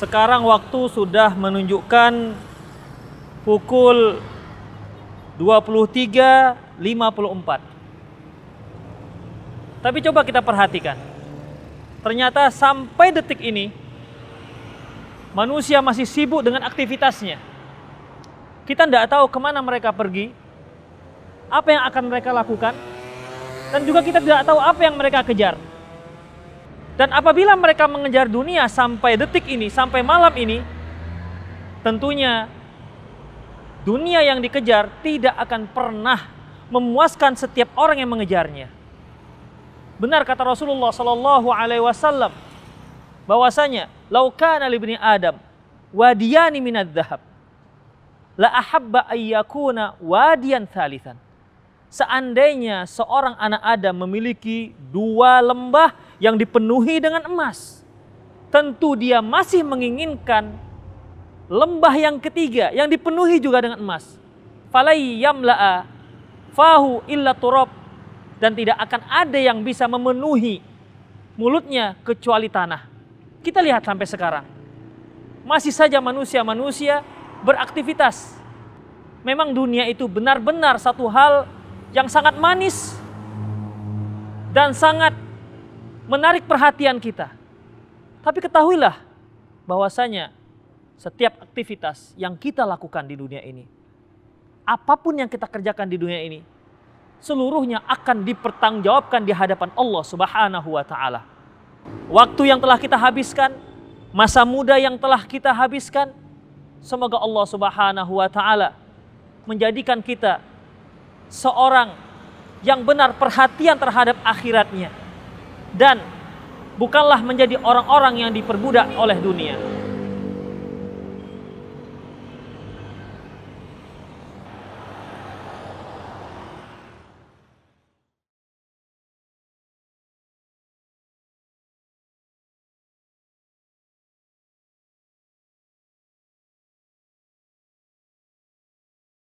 Sekarang waktu sudah menunjukkan pukul 23.54. Tapi coba kita perhatikan. Ternyata sampai detik ini manusia masih sibuk dengan aktivitasnya. Kita tidak tahu ke mana mereka pergi, apa yang akan mereka lakukan, dan juga kita tidak tahu apa yang mereka kejar. Dan apabila mereka mengejar dunia sampai detik ini, sampai malam ini, tentunya dunia yang dikejar tidak akan pernah memuaskan setiap orang yang mengejarnya. Benar kata Rasulullah Sallallahu Alaihi Wasallam bahwasanya laukana libni Adam wadiyani minad dhahab la ahabba ayyakuna wadiyan thalithan seandainya seorang anak Adam memiliki dua lembah yang dipenuhi dengan emas, tentu dia masih menginginkan lembah yang ketiga yang dipenuhi juga dengan emas. Falai yamla'a fahu illa turab dan tidak akan ada yang bisa memenuhi mulutnya kecuali tanah. Kita lihat sampai sekarang. Masih saja manusia-manusia beraktivitas. Memang dunia itu benar-benar satu hal yang sangat manis dan sangat menarik perhatian kita. Tapi ketahuilah bahwasanya setiap aktivitas yang kita lakukan di dunia ini, apa pun yang kita kerjakan di dunia ini, seluruhnya akan dipertanggungjawabkan di hadapan Allah Subhanahu wa taala. Waktu yang telah kita habiskan, masa muda yang telah kita habiskan, semoga Allah Subhanahu wa taala menjadikan kita seorang yang benar perhatian terhadap akhiratnya dan bukanlah menjadi orang-orang yang diperbudak oleh dunia.